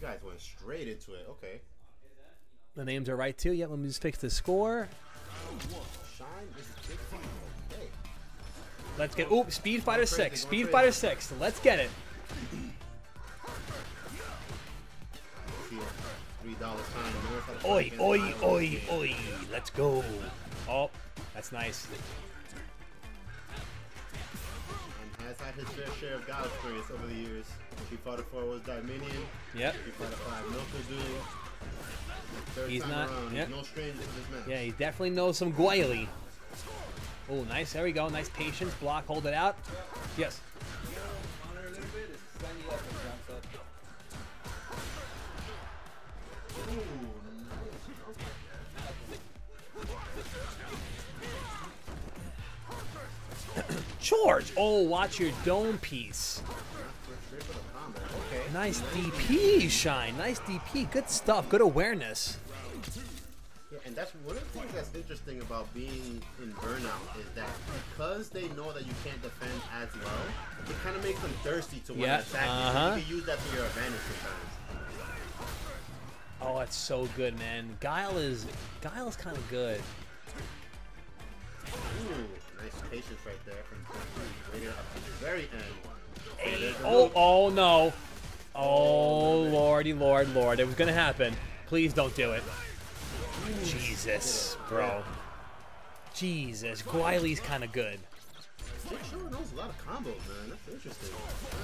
you guys went straight into it. Okay. The names are right too. Yeah, let me just fix the score. Shine. Is big fun. Let's get. Oop, Speed Fighter crazy, 6. Speed. Fighter 6. Let's get it. See a three dollar sign north of the Oi, oi, oi, oi. Let's go. Oh, that's nice. And has had his fair share of God experience over the years. He fought four was Dominion. Yep. He fought a five Duel. He's not- around, yep. he's no stranger to this match. Yeah, he definitely knows some Guayli. Oh, nice. There we go. Nice patience. Block. Hold it out. Yes. George. Oh, watch your dome piece. Nice DP, Shine. Nice DP. Good stuff. Good awareness. Yeah, and that's one of the things that's interesting about being in burnout is that because they know that you can't defend as well, it kind of makes them thirsty to want Yeah, to attack you. uh-huh. So you can use that to your advantage sometimes. Oh, that's so good, man. Guile is Guile is kind of good. Ooh, nice patience right there from Quincy. Waited up to the very end. Hey, oh, oh no. Oh, lordy, lord, lord. It was going to happen. Please don't do it. Jesus, bro. Jesus. Guiley's kind of good. Jake knows a lot of combos, man. That's interesting.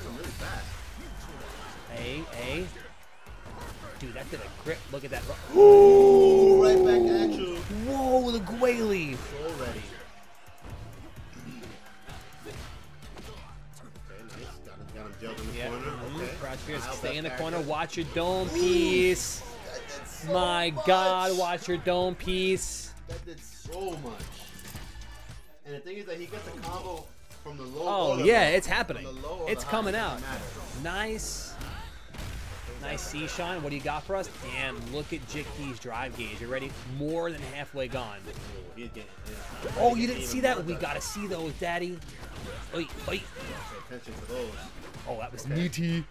Them really fast. Hey, hey. Dude, that did a grip. Look at that. Ooh, right back at you. Whoa, the Guiley. So Yeah. corner. Okay. Crouch Fierce, stay in the corner. Watch your dome piece. So My much. God, watch your dome piece. That did so much. And the thing is that he gets a combo from the low. Oh yeah, it's happening. From the low or It's coming out. Nice. Nice C shine. What do you got for us? Damn, look at Jickey's drive gauge. You're ready? More than halfway gone. Ooh, he's getting- yeah. Oh, you didn't see that? We gotta see those, Daddy. Oi, oi. Pay attention to those. Oh, that was Okay. meaty.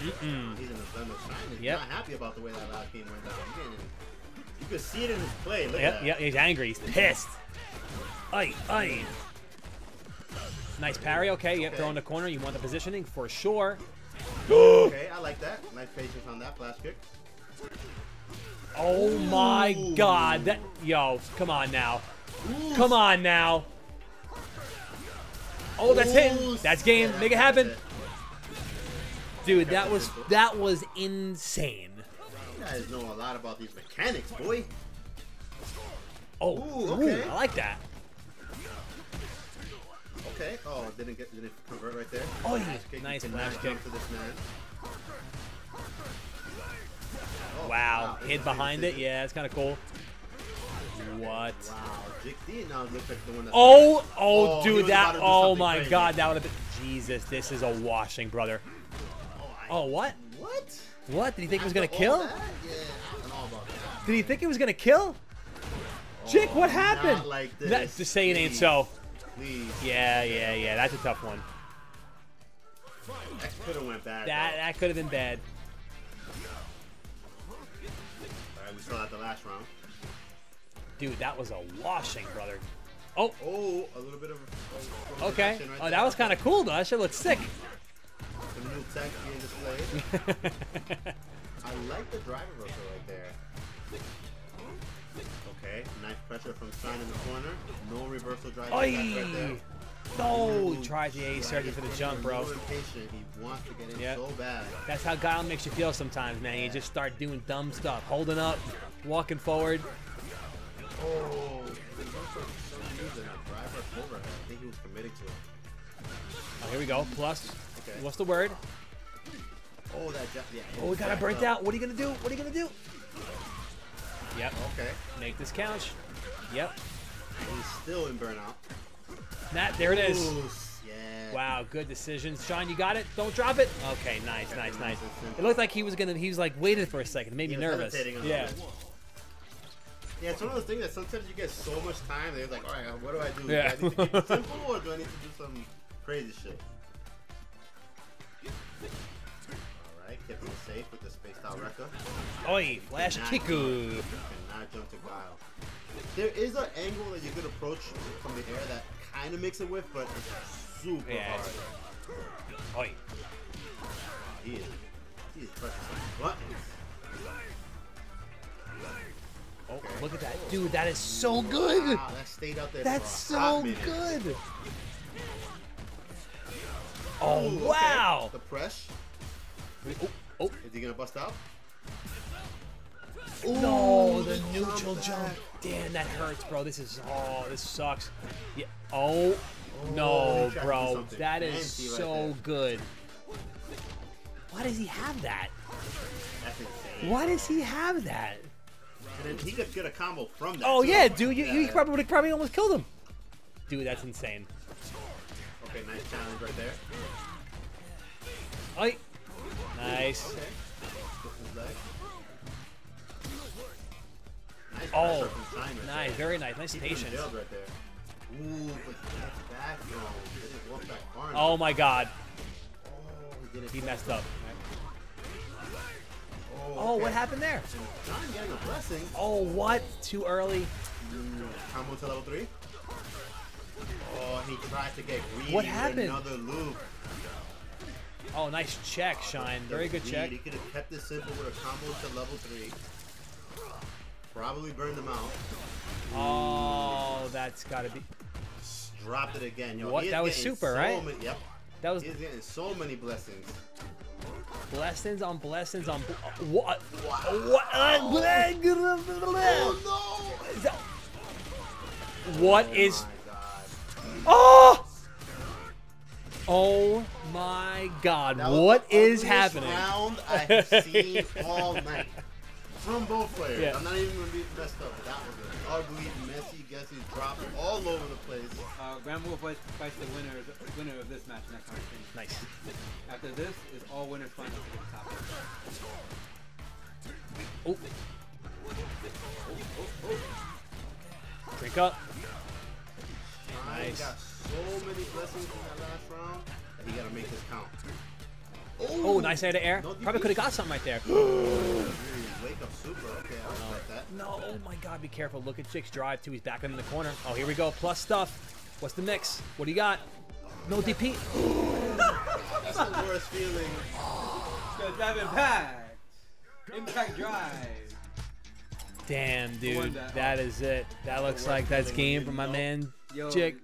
He's in the blender shine. He's Yep. not happy about the way that last game went down. He's getting- You can see it in his play. Look Yep, at yep. He's angry. He's pissed. Oi, oi. Nice parry. Okay, yep. Okay. Throw in the corner. You want the positioning for sure. Okay, I like that. Nice patience on that flash kick. Oh my Ooh. God. That yo, come on now. Come on now. Oh, that's Ooh, hitting. That's game. Make it happen. Dude, that was that was insane. You guys know a lot about these mechanics, boy. Oh, Ooh, ooh, okay. I like that. Okay. Oh, didn't get didn't convert right there. Oi. Flash kick. Nice flash cannot kick. jump To this man. Oh, Wow, this hid behind it. Yeah, it's kind of cool. What? Wow, Jick D now looks like the one that's Oh, oh, Oh, dude, was that. Oh my crazy. God, that would have been. Jesus, this is a washing, brother. Oh, Oh, what? What? What? Did he think it was gonna kill? that? Yeah, I'm all about that. Did he think it was gonna kill? Jake, what Oh, happened? Not like this. That, just say it ain't so. Please. Yeah, yeah, yeah. That's a tough one. That could have went bad. That though. that could have been bad. All right, we saw that the last round. Dude, that was a washing, brother. Oh, Oh, a little bit of. of okay. right Oh, there. that was kind of cool, though. That shit looked sick. Some new tech being displayed. I like the driver reversal right there. Okay, nice pressure from Stein in the corner. No reversal driver Oi! right there. No, Ooh, tries the A circuit for the jump, bro. a. He wants to get in Yep. so bad. That's how Guile makes you feel sometimes, man. You just start doing dumb stuff, holding up, walking forward. Oh, there's also some reason a driver overhead. I think he was committing to it. Oh, here we go. Plus, Okay. what's the word? Oh, that. Yeah. Oh, we got it backed burnt out. What are you gonna do? What are you gonna do? Yep. Okay. Make this couch. Yep. He's still in burnout. That there it is. Yeah. Wow, good decisions. Sean, you got it? Don't drop it. Okay, nice, nice, nice. It looked like he was gonna. He was like waited for a second, made me nervous. hesitating a little Yeah. Yeah, it's one of those things that sometimes you get so much time that you're like, all right, what do I do? Yeah. Do I need to keep it simple or do I need to do some crazy shit? All right, keeping it safe. Mecha. Oi, flash Cannot kick. jump- Cannot jump to Guile. There is an angle that you could approach from the air that kind of makes it whiff, but it's super Yeah, hard. it's- Oi. He is, he is pressing buttons. Oh, look at that. Dude, that is so good. Wow, that stayed out there That's for a so minute. good. Oh, Ooh, okay. wow. The press. Oh, oh. Is he gonna bust out? No, the neutral jump. Damn, that hurts, bro. This is oh, this sucks. Yeah. Oh, Oh, no, he tried to do bro. That is fancy right so good. Why does he have that? That's insane. Why does he have that? And then he could get a combo from that. Oh too. yeah, dude. You, you probably would have probably almost killed him. Dude, that's insane. Okay, nice challenge right there. Oi. Nice. Okay. Oh, pressure from Shine right Nice, there. very nice. Nice Keep patience. right. Ooh, back, yo. He didn't walk back far enough. Oh my god. Oh, he. He messed up. Oh, Oh, what happened there? Shine getting a blessing. Oh, what? Too early? Mm, combo to level three. Oh, he tried to get greedy. What happened? Another loop. Oh, nice check, Shine. Very good check. He could have kept it simple with a combo to level three. Probably burned them out. Oh, that's gotta be. Dropped it again. Yo, What? That was super, so right? Many, yep. That was He's getting so many blessings. blessings on blessings on. Bl- uh, what? Uh, oh, what? Oh Is that- What no! is? Oh my god. Oh! Oh my God! The is happening? round I have seen all night. From both players. Yeah. I'm not even gonna be messed up. That was an ugly, messy, guessy drop all over the place. Uh, Grand Wolf fights, fights the winner, the winner of this match next time. Nice. After this is all winners final to the top. Oh. Drink up. I Nice. got so many blessings in that last round that he gotta make this count. Oh, nice air to air. Probably could have got something right there. Wake up super. Okay, I respect that. No, oh my god, be careful. Look at Chick's drive too. He's back in the corner. Oh, here we go. Plus stuff. What's the mix? What do you got? No DP. That's the worst feeling. Yo, Drive Impact! Impact Drive! Damn, dude. that? Is it. That looks like that's game for my man Chick.